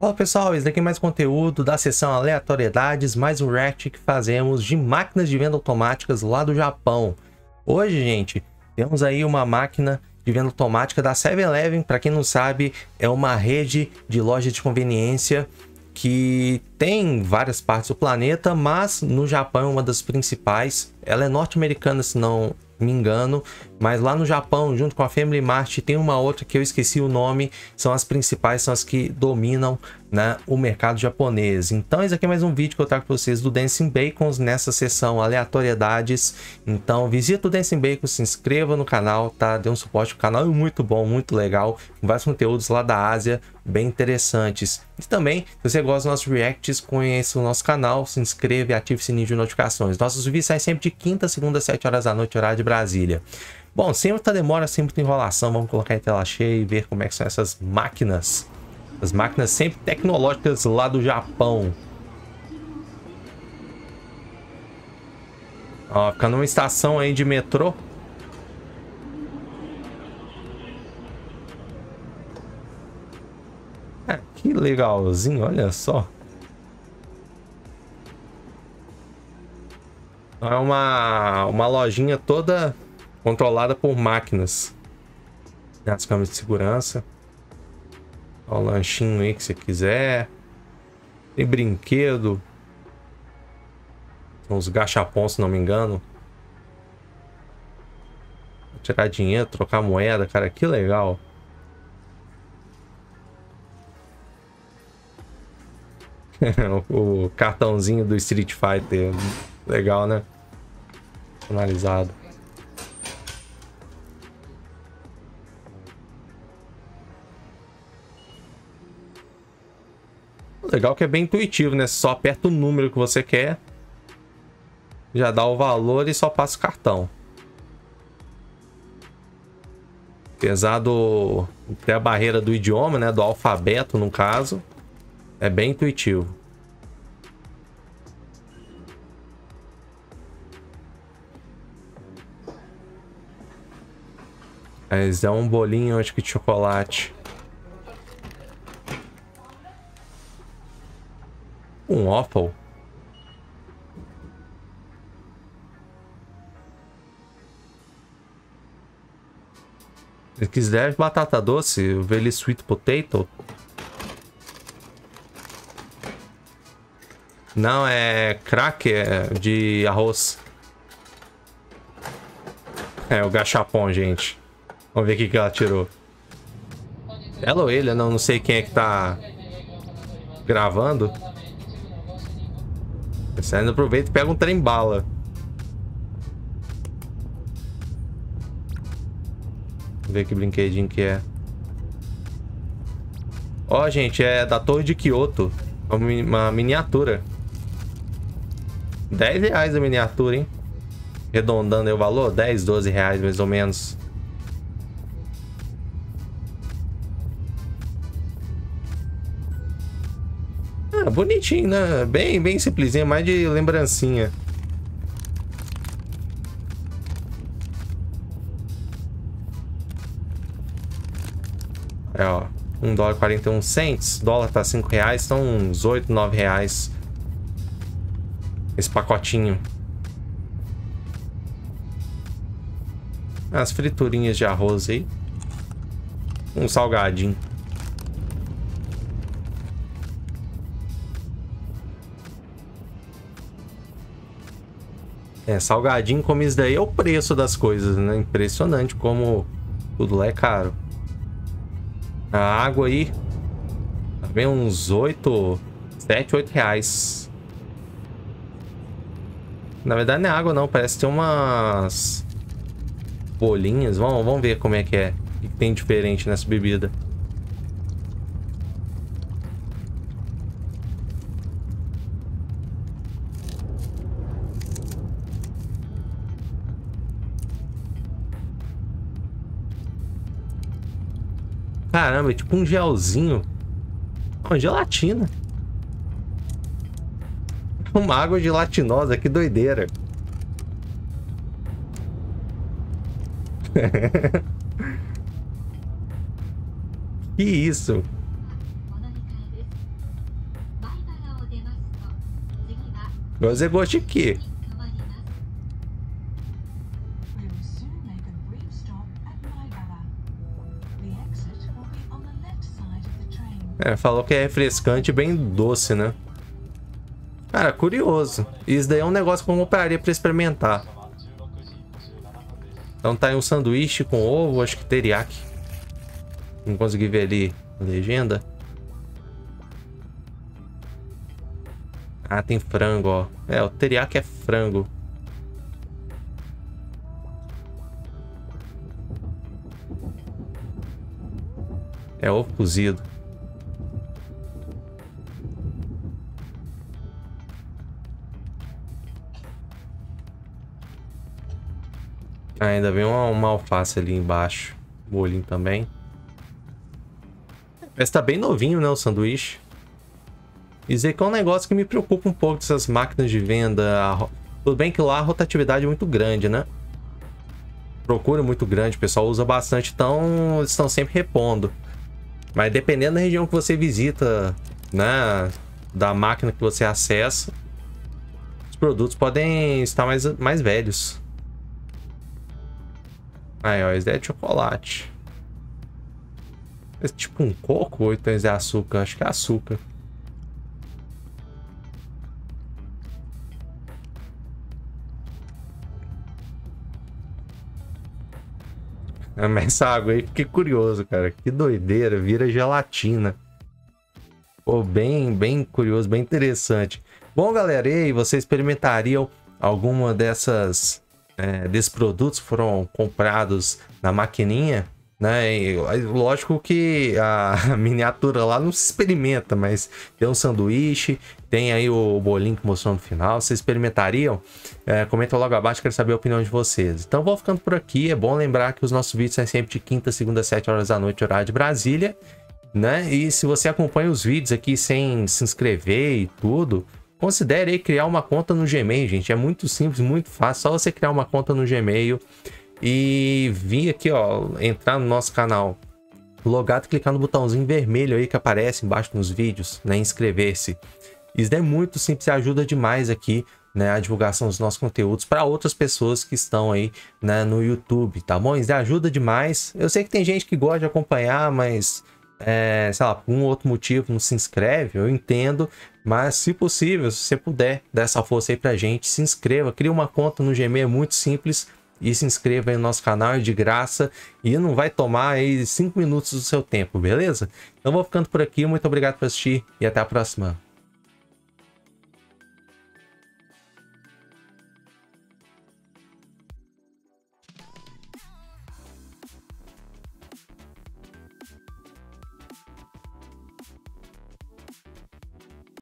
Fala pessoal, esse daqui é mais conteúdo da seção aleatoriedades, mais um react que fazemos de máquinas de venda automáticas lá do Japão. Hoje, gente, temos aí uma máquina de venda automática da 7-Eleven, para quem não sabe, é uma rede de lojas de conveniência que tem várias partes do planeta, mas no Japão é uma das principais. Ela é norte-americana, se não me engano, mas lá no Japão, junto com a Family Mart, tem uma outra que eu esqueci o nome, são as principais, são as que dominam né, o mercado japonês. Então, esse aqui é mais um vídeo que eu trago para vocês do Dancing Bacons nessa sessão aleatoriedades. Então, visita o Dancing Bacons, se inscreva no canal, tá? Dê um suporte, o canal é muito bom, muito legal, com vários conteúdos lá da Ásia, bem interessantes. E também, se você gosta dos nossos reacts, conheça o nosso canal, se inscreva e ative o sininho de notificações. Nossos vídeos saem sempre de quinta, segunda, 7 horas da noite, horário de Brasília. Bom, sempre tá demora, sempre tem enrolação. Vamos colocar em tela cheia e ver como é que são essas máquinas. As máquinas sempre tecnológicas lá do Japão. Ó, fica numa estação aí de metrô. É, que legalzinho, olha só. É uma, uma lojinha toda controlada por máquinas. As câmeras de segurança. Ó, o lanchinho aí que você quiser. Tem brinquedo. São os gachapons, se não me engano. Tirar dinheiro, trocar moeda, cara, que legal. o cartãozinho do Street Fighter. Legal, né? Personalizado. Legal que é bem intuitivo, né? Só aperta o número que você quer. Já dá o valor e só passa o cartão. Apesar do... Ter a barreira do idioma, né? Do alfabeto, no caso. É bem intuitivo. Mas é um bolinho, acho que de chocolate. Um waffle. Se quiser batata doce, velho sweet potato. Não, é cracker de arroz. É, o gachapon, gente. Vamos ver o que, que ela tirou. Ela ou ele, não, não sei quem é que tá gravando. Você ainda aproveita e pega um trem bala. Vamos ver que brinquedinho que é. Ó, gente, é da Torre de Kyoto. Uma miniatura. 10 reais a miniatura, hein? Redondando aí o valor, 10, 12 reais mais ou menos. Bonitinho, né? Bem, bem simplesinho, mais de lembrancinha. É, ó. 1 dólar e 41 cents. Dólar tá 5 reais, então uns 8, 9 reais. Esse pacotinho. As friturinhas de arroz aí. Um salgadinho. É, salgadinho como isso daí é o preço das coisas, né? Impressionante como tudo lá é caro. A água aí vem uns 8, 7, 8 reais. Na verdade não é água não, parece ter umas bolinhas. Vamos, vamos ver como é que é. O que tem diferente nessa bebida. Caramba, é tipo um gelzinho. Uma gelatina. Uma água gelatinosa, que doideira. que isso? Gozegoshiki. É, falou que é refrescante bem doce, né? Cara, curioso. Isso daí é um negócio que eu compraria pra experimentar. Então tá aí um sanduíche com ovo, acho que teriyaki. Não consegui ver ali a legenda. Ah, tem frango, ó. É, o teriyaki é frango. É ovo cozido. Ah, ainda vem uma, uma alface ali embaixo. Bolinho também. Esse tá bem novinho, né, o sanduíche. Dizer que é um negócio que me preocupa um pouco dessas máquinas de venda. Tudo bem que lá a rotatividade é muito grande, né? Procura muito grande, o pessoal usa bastante, então estão sempre repondo. Mas dependendo da região que você visita, né, da máquina que você acessa, os produtos podem estar mais, mais velhos. Aí, ó, esse é de chocolate. Esse é tipo um coco ou então esse é açúcar? Acho que é açúcar. Mas essa água aí, fiquei curioso, cara. Que doideira, vira gelatina. Pô, bem, bem curioso, bem interessante. Bom, galera, e aí, vocês experimentariam alguma dessas é, desses produtos foram comprados na maquininha, né? E, lógico que a miniatura lá não se experimenta, mas tem um sanduíche, tem aí o bolinho que mostrou no final. Vocês experimentariam? É, comenta logo abaixo, quero saber a opinião de vocês. Então vou ficando por aqui. É bom lembrar que os nossos vídeos são sempre de quinta, segunda, sete horas da noite, horário de Brasília. Né? E se você acompanha os vídeos aqui sem se inscrever e tudo, Considere aí criar uma conta no Gmail, gente. É muito simples, muito fácil. Só você criar uma conta no Gmail e vir aqui, ó, entrar no nosso canal logado, clicar no botãozinho vermelho aí que aparece embaixo nos vídeos, né? Inscrever-se. Isso é muito simples e ajuda demais aqui, né? A divulgação dos nossos conteúdos para outras pessoas que estão aí, né? No YouTube, tá bom? Isso ajuda demais. Eu sei que tem gente que gosta de acompanhar, mas é, sei lá, por um outro motivo não se inscreve, eu entendo, mas se possível, se você puder dar essa força aí pra gente, se inscreva, cria uma conta no Gmail, é muito simples, e se inscreva aí no nosso canal, é de graça, e não vai tomar aí 5 minutos do seu tempo, beleza? Então vou ficando por aqui, muito obrigado por assistir, e até a próxima.